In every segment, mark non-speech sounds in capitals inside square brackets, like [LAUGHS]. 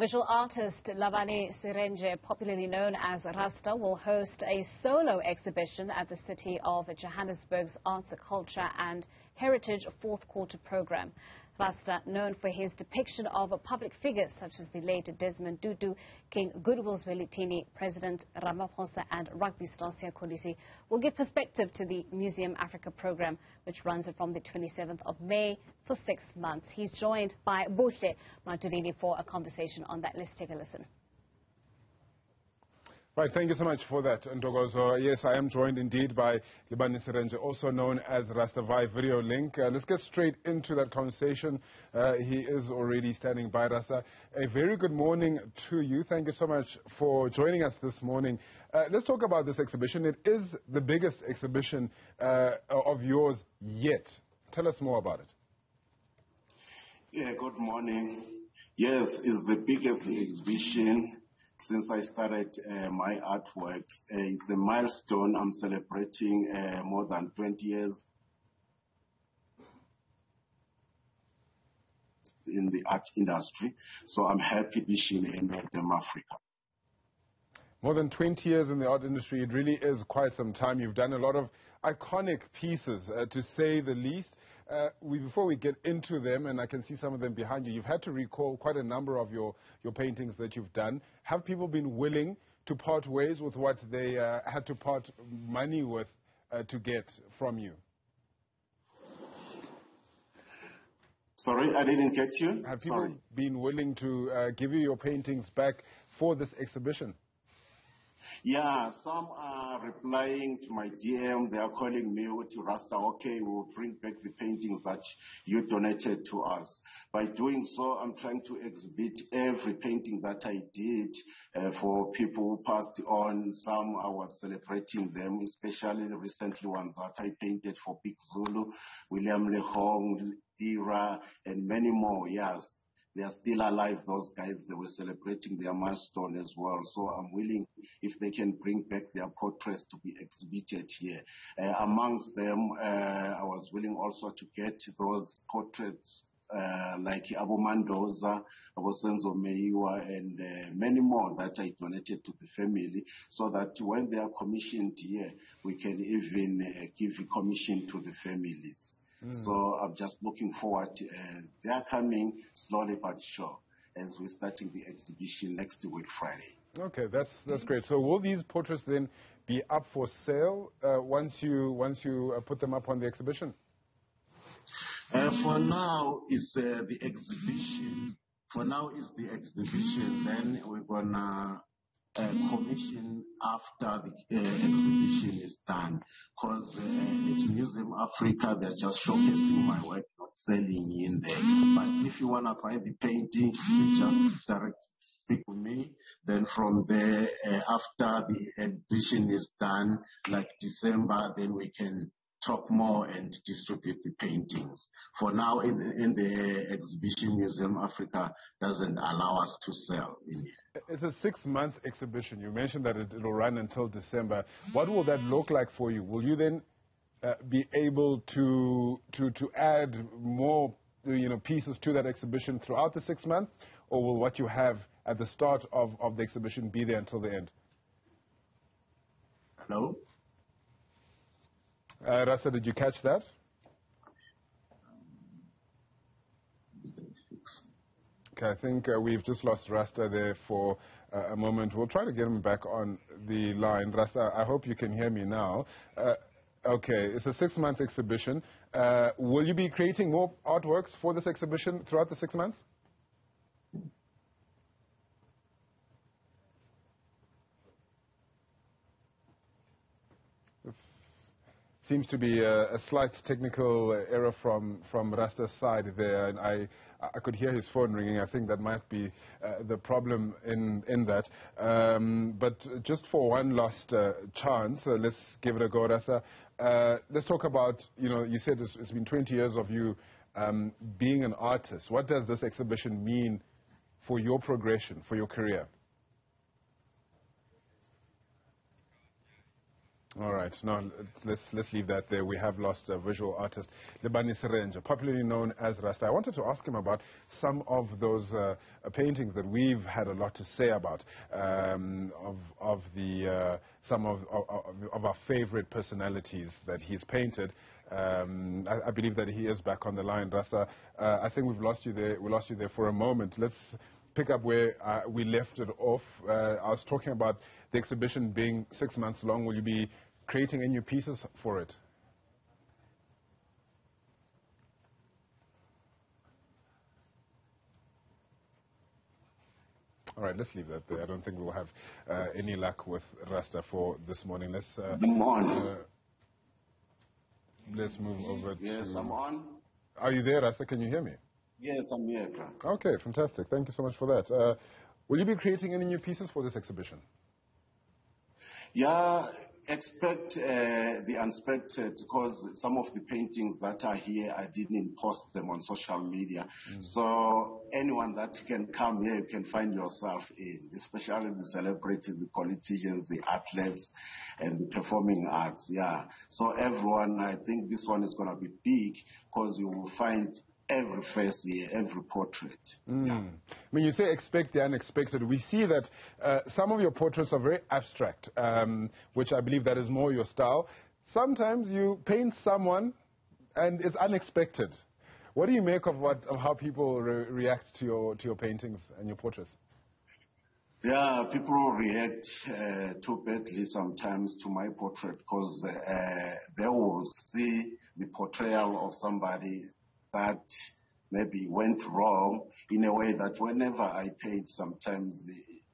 Visual artist Lebani Sirenje, popularly known as Rasta, will host a solo exhibition at the City of Johannesburg's Arts, Culture and Heritage Fourth Quarter program. Rasta, known for his depiction of public figures such as the late Desmond Tutu, King Goodwill Zwelithini, President Ramaphosa and rugby star Siya Kolisi, will give perspective to the Museum Africa program, which runs from the 27th of May for six months. He's joined by Buhle Matulini for a conversation on that. Let's take a listen. Right, thank you so much for that, Ntokozo. Yes, I am joined indeed by Lebani Sirenje, also known as Rastavai Video Link. Uh, let's get straight into that conversation. Uh, he is already standing by Rasta. A very good morning to you. Thank you so much for joining us this morning. Uh, let's talk about this exhibition. It is the biggest exhibition uh, of yours yet. Tell us more about it. Yeah, good morning. Yes, it's the biggest exhibition since I started uh, my artworks. Uh, it's a milestone. I'm celebrating uh, more than 20 years in the art industry. So I'm happy to be in Dem Africa. More than 20 years in the art industry, it really is quite some time. You've done a lot of iconic pieces, uh, to say the least. Uh, we, before we get into them, and I can see some of them behind you, you've had to recall quite a number of your, your paintings that you've done. Have people been willing to part ways with what they uh, had to part money with uh, to get from you? Sorry, I didn't get you. Have people Sorry. been willing to uh, give you your paintings back for this exhibition? Yeah, some are replying to my DM. They are calling me to Rasta, okay, we'll bring back the paintings that you donated to us. By doing so, I'm trying to exhibit every painting that I did uh, for people who passed on. Some I was celebrating them, especially the recently one that I painted for Big Zulu, William Lehong, Dira, and many more. Yes, they are still alive, those guys. They were celebrating their milestone as well. So I'm willing, if they can bring back their portraits to be exhibited here. Uh, amongst them, uh, I was willing also to get those portraits uh, like Abu Mandoza, Abu Senzo Meyiwa, and uh, many more that I donated to the family so that when they are commissioned here, we can even uh, give a commission to the families. So I'm just looking forward. To, uh, they are coming slowly but sure as we're starting the exhibition next week Friday. Okay, that's that's great. So will these portraits then be up for sale uh, once you once you uh, put them up on the exhibition? Uh, for now, is uh, the exhibition. For now, is the exhibition. Then we're gonna commission after the uh, exhibition is done. Because uh, at Museum Africa, they're just showcasing my work, not selling in there. But if you want to buy the painting, you just direct speak with me. Then from there, uh, after the exhibition is done, like December, then we can talk more and distribute the paintings. For now, in, in the exhibition, Museum Africa doesn't allow us to sell in here. It's a six-month exhibition. You mentioned that it, will run until December. What will that look like for you? Will you then uh, be able to to to add more you know pieces to that exhibition throughout the six months, or will what you have at the start of, of the exhibition be there until the end? Hello. Uh, Rasta, did you catch that? Okay, I think uh, we've just lost Rasta there for uh, a moment. We'll try to get him back on the line. Rasta, I hope you can hear me now. Uh, okay, it's a six-month exhibition. Uh, will you be creating more artworks for this exhibition throughout the six months? Seems to be a, a, slight technical error from, from Rasta's side there, and I, I could hear his phone ringing. I think that might be uh, the problem in, in that. Um, but just for one last uh, chance, uh, let's give it a go, Rasta. Uh, let's talk about, you know, you said it's, it's been 20 years of you um, being an artist. What does this exhibition mean for your progression, for your career? All right. right. No, let's let's leave that there. We have lost a visual artist, Lebani Sirenje, popularly known as Rasta. I wanted to ask him about some of those uh, paintings that we've had a lot to say about um, of of the uh, some of, of, of our favorite personalities that he's painted. Um, I, I, believe that he is back on the line, Rasta. Uh, I think we've lost you there. We lost you there for a moment. Let's pick up where uh, we left it off. Uh, I was talking about the exhibition being six months long. Will you be creating any new pieces for it? All right, let's leave that there. I don't think we'll have uh, any luck with Rasta for this morning. Let's. Uh, uh, let's move over. Yes, I'm on. Are you there, Rasta? Can you hear me? Yes, I'm here. Okay, fantastic. Thank you so much for that. Uh, will you be creating any new pieces for this exhibition? Yeah, expect uh, the unexpected because some of the paintings that are here, I didn't post them on social media. Mm. So anyone that can come here, you can find yourself in, especially the celebrities, the politicians, the athletes, and the performing arts. Yeah. So everyone, I think this one is going to be big because you will find every face here, every portrait. Mm. Yeah. When you say expect the unexpected, we see that uh, some of your portraits are very abstract, um, which I believe that is more your style. Sometimes you paint someone and it's unexpected. What do you make of, what, of how people re react to your, to your paintings and your portraits? Yeah, people react uh, too badly sometimes to my portrait because uh, they will see the portrayal of somebody that maybe went wrong in a way that whenever I paint, sometimes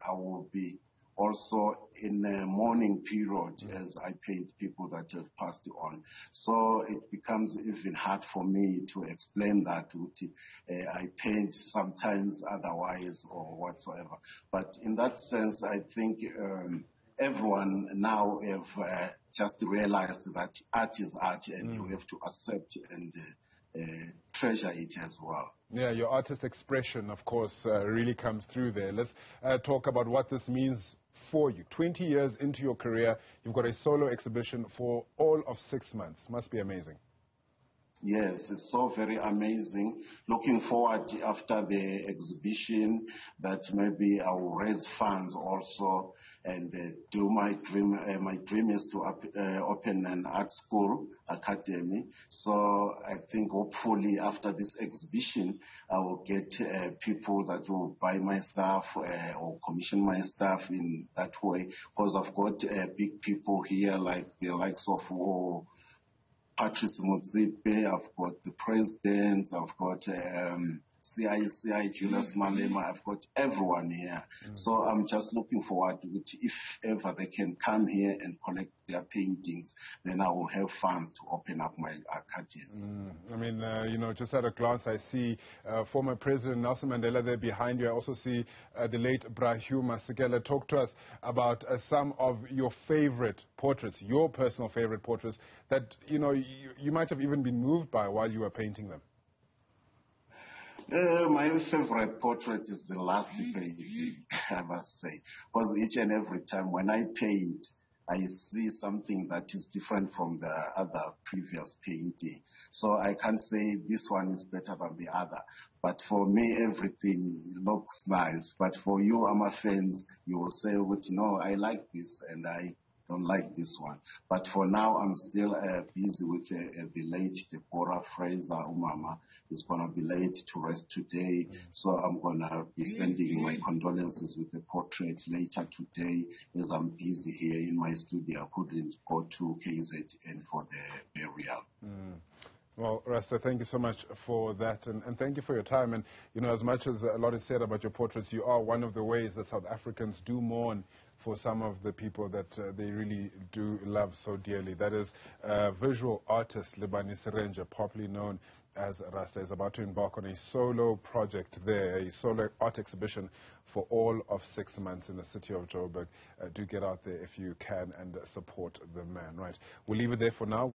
I will be also in a mourning period as I paint people that have passed on. So it becomes even hard for me to explain that. Uh, I paint sometimes otherwise or whatsoever. But in that sense, I think um, everyone now have uh, just realized that art is art and mm. you have to accept and uh, treasure it as well. Yeah, your artist expression, of course, uh, really comes through there. Let's uh, talk about what this means for you. 20 years into your career, you've got a solo exhibition for all of six months. Must be amazing. Yes, it's so very amazing. Looking forward after the exhibition that maybe I will raise funds also and uh, do my dream. Uh, my dream is to up, uh, open an art school academy. So I think hopefully after this exhibition, I will get uh, people that will buy my stuff uh, or commission my stuff in that way. Because I've got uh, big people here like the likes of. Oh, Patrice Motsepe, I've got the president, I've got um, CICI, Julius mm. Malema, I've got everyone here. Mm. So I'm just looking forward to it. If ever they can come here and collect their paintings, then I will have funds to open up my archives. Mm. I mean, uh, you know, just at a glance, I see uh, former President Nelson Mandela there behind you. I also see uh, the late Bra Hugh Masekela. Talk to us about uh, some of your favorite portraits, your personal favorite portraits that, you know, you, you might have even been moved by while you were painting them. Uh, my favorite portrait is the last painting, [LAUGHS] I must say. Because each and every time when I paint, I see something that is different from the other previous painting. So I can't say this one is better than the other. But for me, everything looks nice. But for you, Ama fans, you will say, no, I like this and I don't like this one. But for now, I'm still uh, busy with uh, uh the late Deborah Fraser Umama. is going to be late to rest today. Mm. So I'm going to be sending my condolences with the portrait later today as I'm busy here in my studio. I couldn't go to KZN for the burial. Mm. Well, Rasta, thank you so much for that, and, and, thank you for your time. And, you know, as much as a lot is said about your portraits, you are one of the ways that South Africans do mourn for some of the people that uh, they really do love so dearly. That is uh, visual artist Lebani Sirenje, popularly known as Rasta, is about to embark on a solo project there, a solo art exhibition for all of six months in the city of Joburg. Uh, do get out there if you can and support the man, right? We'll leave it there for now.